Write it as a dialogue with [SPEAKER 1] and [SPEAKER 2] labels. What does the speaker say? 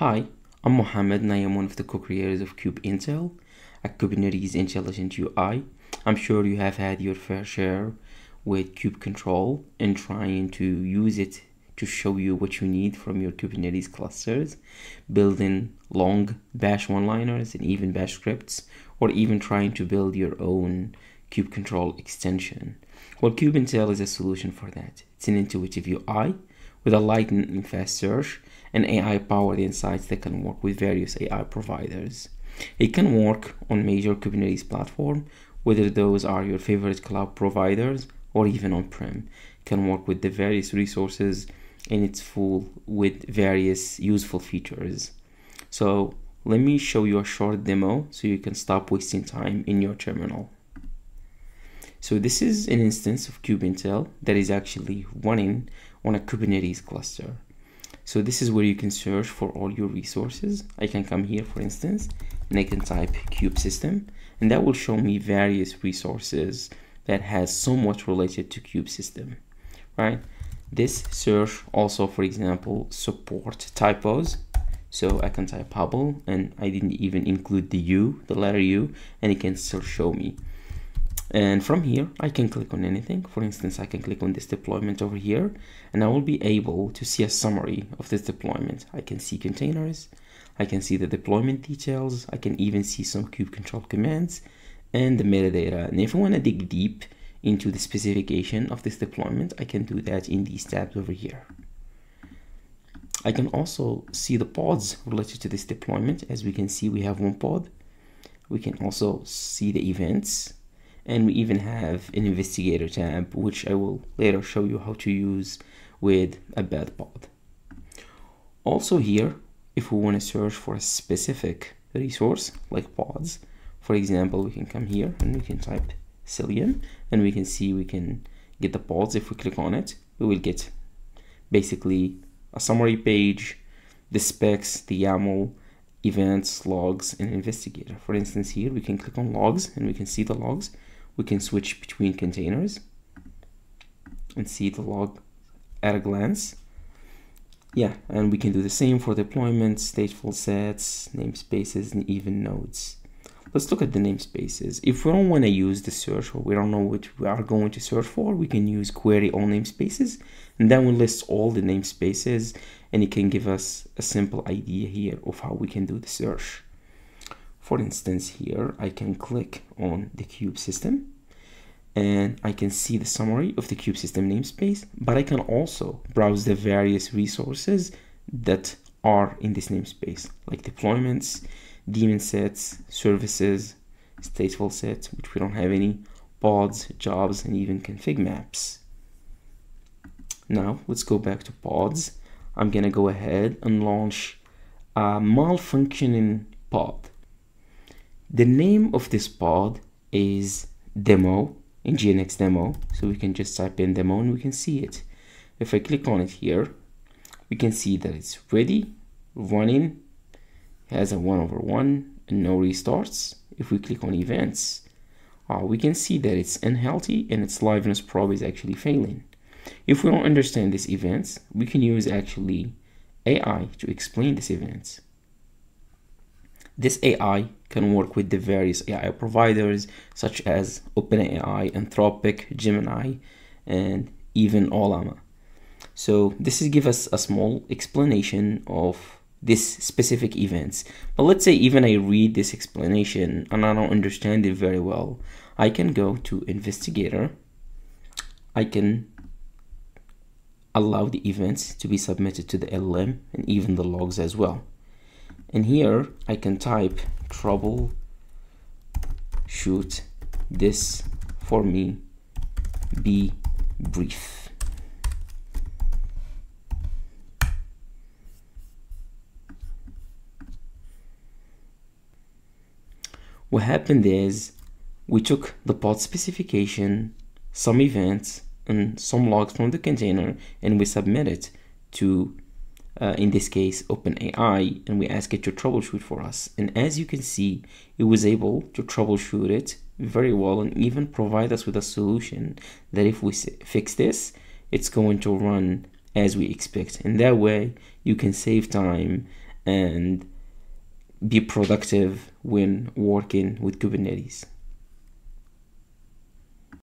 [SPEAKER 1] Hi, I'm Mohamed and I am one of the co-creators of kubeintel, a Kubernetes intelligent UI. I'm sure you have had your fair share with kubectl and trying to use it to show you what you need from your Kubernetes clusters, building long bash one-liners and even bash scripts, or even trying to build your own kubectl extension. Well, kubeintel is a solution for that. It's an intuitive UI with a lightning fast search and AI powered insights that can work with various AI providers. It can work on major Kubernetes platform, whether those are your favorite cloud providers or even on-prem. It can work with the various resources and it's full with various useful features. So let me show you a short demo so you can stop wasting time in your terminal. So this is an instance of kubeintel that is actually running on a Kubernetes cluster. So this is where you can search for all your resources. I can come here, for instance, and I can type kube system, and that will show me various resources that has somewhat related to kube system, right? This search also, for example, support typos. So I can type Hubble, and I didn't even include the U, the letter U, and it can still show me and from here I can click on anything. For instance I can click on this deployment over here and I will be able to see a summary of this deployment. I can see containers I can see the deployment details I can even see some kube control commands and the metadata. And if I want to dig deep into the specification of this deployment I can do that in these tabs over here. I can also see the pods related to this deployment. As we can see we have one pod. We can also see the events and we even have an investigator tab which I will later show you how to use with a bad pod. Also here, if we want to search for a specific resource like pods, for example, we can come here and we can type Cilium and we can see we can get the pods. If we click on it, we will get basically a summary page, the specs, the YAML, events, logs, and investigator. For instance, here we can click on logs and we can see the logs we can switch between containers and see the log at a glance. Yeah, and we can do the same for deployment, stateful sets, namespaces, and even nodes. Let's look at the namespaces. If we don't want to use the search or we don't know what we are going to search for, we can use query all namespaces and then we list all the namespaces and it can give us a simple idea here of how we can do the search. For instance, here I can click on the kube system and I can see the summary of the kube system namespace, but I can also browse the various resources that are in this namespace, like deployments, daemon sets, services, stateful sets, which we don't have any, pods, jobs, and even config maps. Now let's go back to pods. I'm gonna go ahead and launch a malfunctioning pod. The name of this pod is demo, nginx demo. So we can just type in demo and we can see it. If I click on it here, we can see that it's ready, running, has a 1 over 1 and no restarts. If we click on events, uh, we can see that it's unhealthy and its liveness probe is actually failing. If we don't understand these events, we can use actually AI to explain these events. This AI can work with the various AI providers such as OpenAI, Anthropic, Gemini, and even Ollama. So this is give us a small explanation of this specific events. But let's say even I read this explanation and I don't understand it very well. I can go to investigator. I can allow the events to be submitted to the LLM and even the logs as well and here I can type trouble shoot this for me. Be brief. What happened is we took the pod specification some events and some logs from the container and we submit it to uh, in this case OpenAI, and we ask it to troubleshoot for us. And as you can see, it was able to troubleshoot it very well and even provide us with a solution that if we fix this, it's going to run as we expect. And that way, you can save time and be productive when working with Kubernetes.